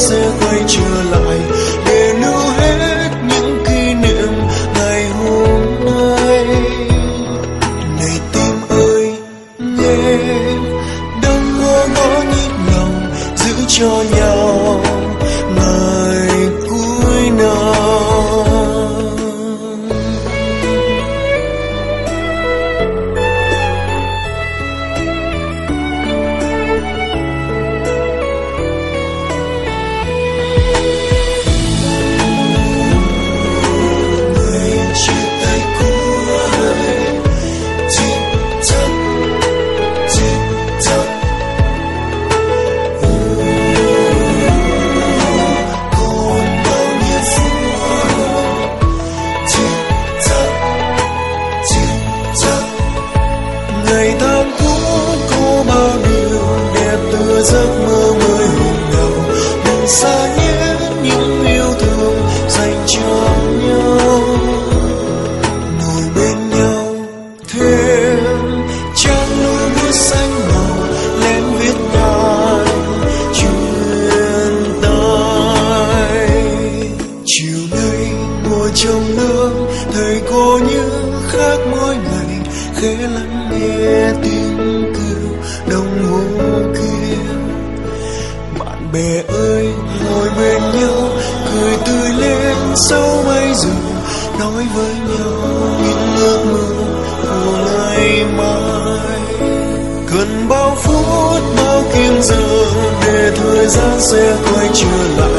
sẽ quay trở lại bè ơi, ngồi bên nhau, cười tươi lên, sau mây rừng, nói với nhau những ước mơ của ngày mai. Cần bao phút, bao kim giờ, để thời gian sẽ quay trở lại.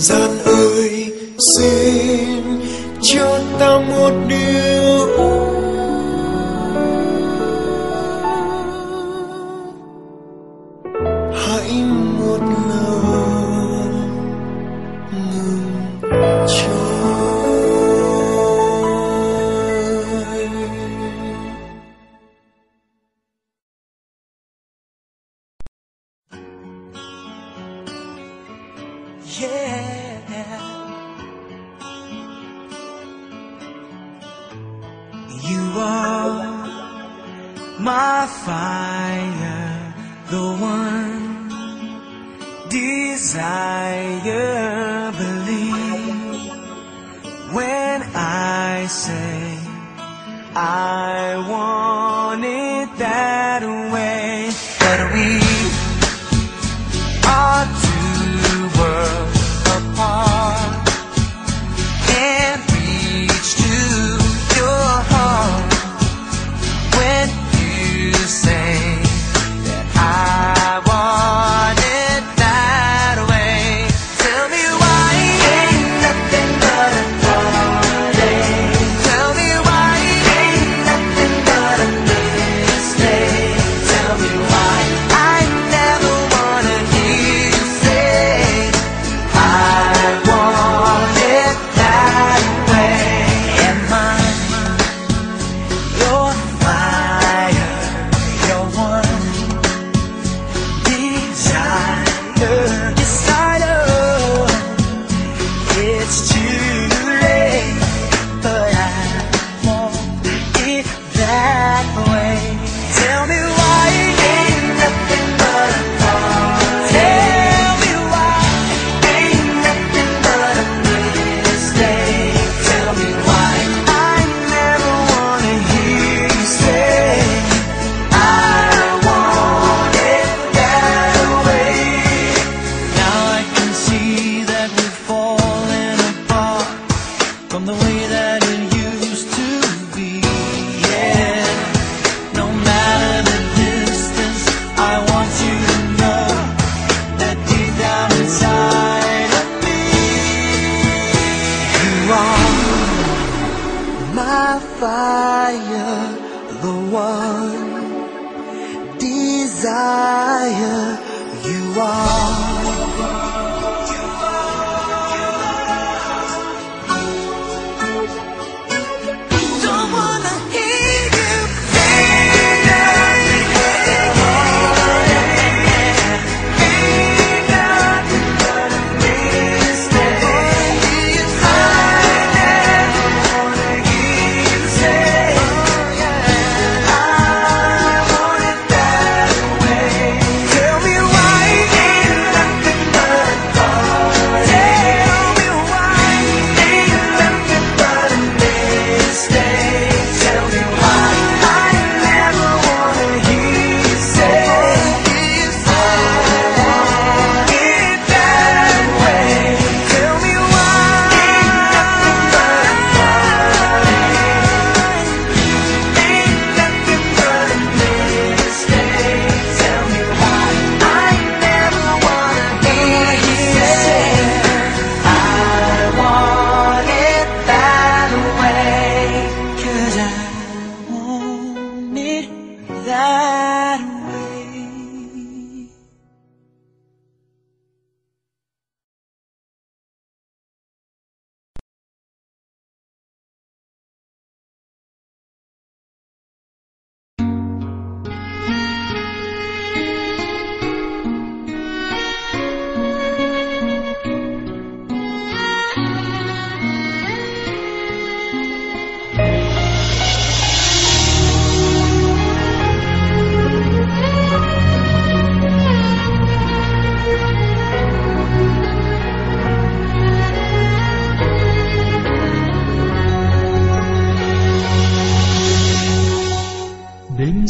gian ơi xin cho ta một điều fire, the one desire. Believe when I say I want.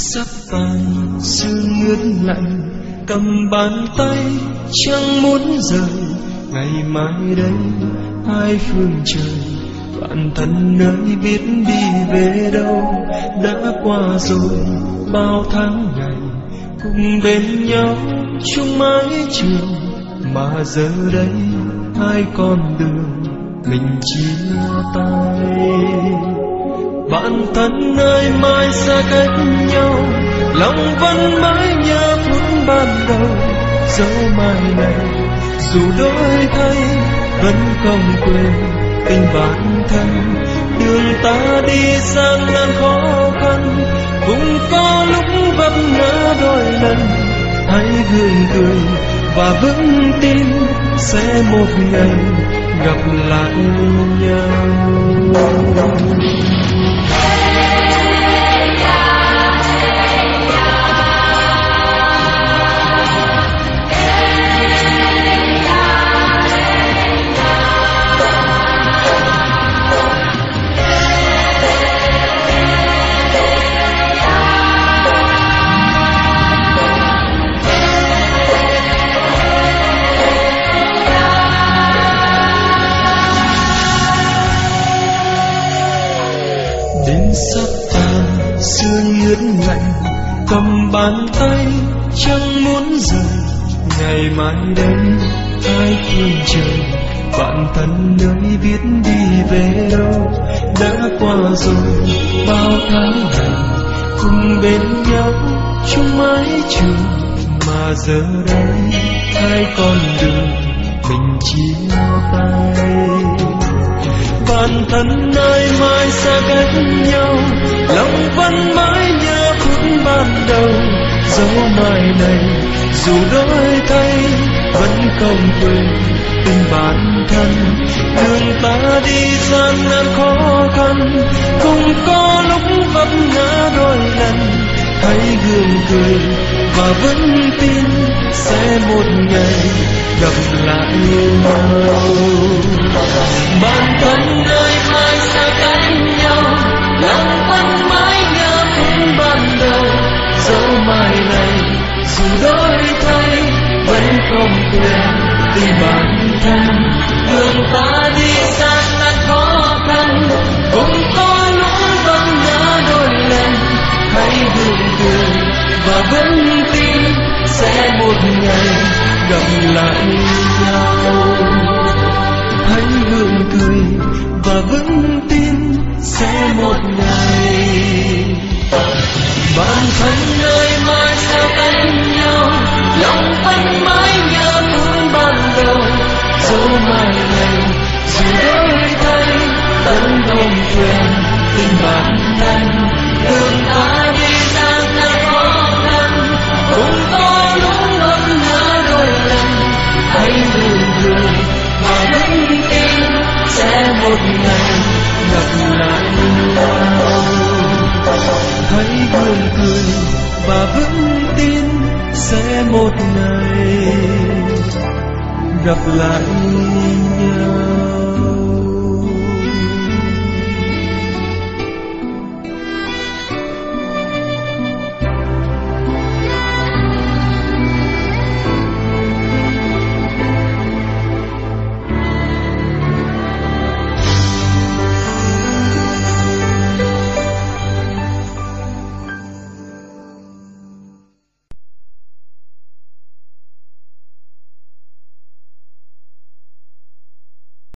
Sắp vàng, sương ướt lạnh, cầm bàn tay, chẳng muốn rời. Ngày mai đây, hai phương trời bạn thân nơi biết đi về đâu. Đã qua rồi, bao tháng ngày, cùng bên nhau chung mái trường. Mà giờ đây, hai con đường mình chia tay bạn thân nơi mai xa cách nhau, lòng vẫn mãi nhớ phút ban đầu. Dấu mai này, dù đổi thay vẫn không quên tình bạn thân. Đường ta đi sang ngàn khó khăn, cũng có lúc vấp ngã đôi lần. Hãy gượng cười và vững tin sẽ một ngày gặp lại nhau. Cầm bàn tay, chẳng muốn rời, ngày mai đây ai phương trời, bạn thân nơi biết đi về đâu. Đã qua rồi, bao tháng ngày, cùng bên nhau, chung mái trường, mà giờ đây, hai con đường, mình chia tay. Bạn thân nơi mai xa cách nhau, lòng vẫn mãi nhớ ban đầu dấu mai này, dù đổi thay vẫn không quên tình bản thân. Đường ta đi gian nan khó khăn cũng có lúc vấp ngã đôi lần. Hãy gương cười và vẫn tin sẽ một ngày gặp lại nhau. Vẫn tin sẽ một ngày gặp lại nhau. Hãy gượng cười và vững tin sẽ một ngày. Bạn thân ơi, mai sao cánh nhau, lòng vẫn mãi nhớ thương ban đầu. Dẫu mai này dù đôi thay vẫn không quên tình bạn gặp lại nhau